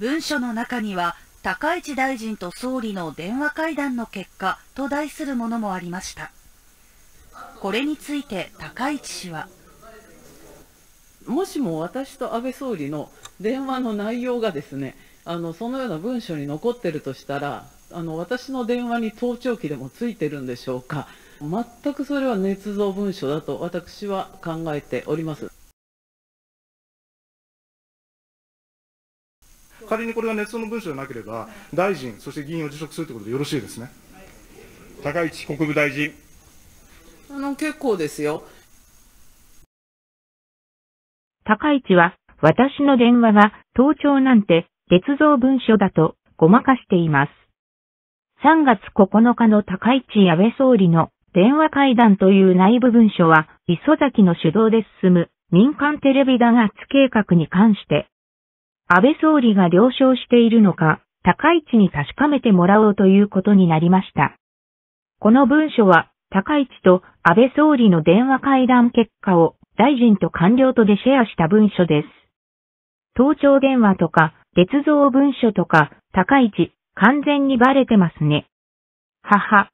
文書の中には、高市大臣と総理の電話会談の結果と題するものもありました。これについて高市氏は。もしも私と安倍総理の電話の内容がですね、あのそのような文書に残ってるとしたら、あの私の電話に盗聴器でもついてるんでしょうか。全くそれは捏造文書だと私は考えております。仮にこれが捏造の文書でなければ、大臣、そして議員を辞職するということでよろしいですね。高市国務大臣。あの、結構ですよ。高市は、私の電話が盗聴なんて、捏造文書だと、ごまかしています。3月9日の高市安倍総理の電話会談という内部文書は、磯崎の主導で進む民間テレビ弾圧計画に関して、安倍総理が了承しているのか、高市に確かめてもらおうということになりました。この文書は、高市と安倍総理の電話会談結果を大臣と官僚とでシェアした文書です。盗聴電話とか、捏造文書とか、高市、完全にバレてますね。はは。